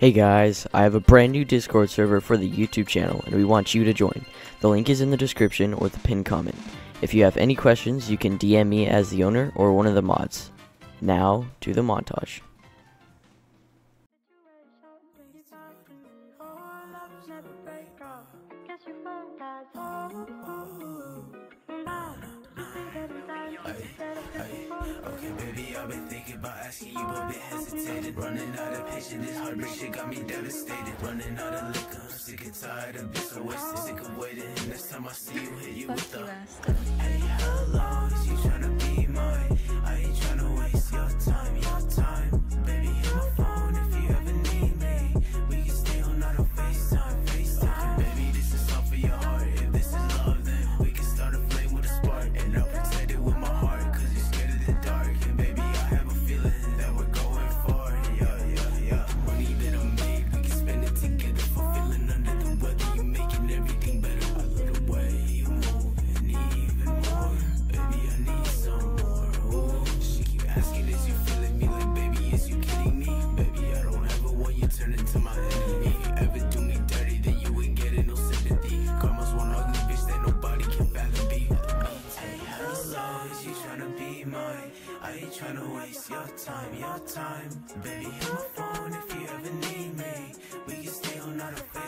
Hey guys, I have a brand new Discord server for the YouTube channel and we want you to join. The link is in the description or the pinned comment. If you have any questions, you can DM me as the owner or one of the mods. Now, to the montage. Okay, baby, I've been thinking about asking you, but been hesitated. Running out of patience, this heartbreak shit got me devastated. Running out of liquor, I'm sick and tired of being so wasted. Sick of waiting, next time I see you, hit you with the. Hey, to my enemy. You ever do me dirty, then you ain't getting no sympathy. Karma's one ugly bitch that nobody can. Hey, hello. is you tryna be mine? I ain't tryna waste your time, your time. Baby, hit my phone if you ever need me. We can stay all night.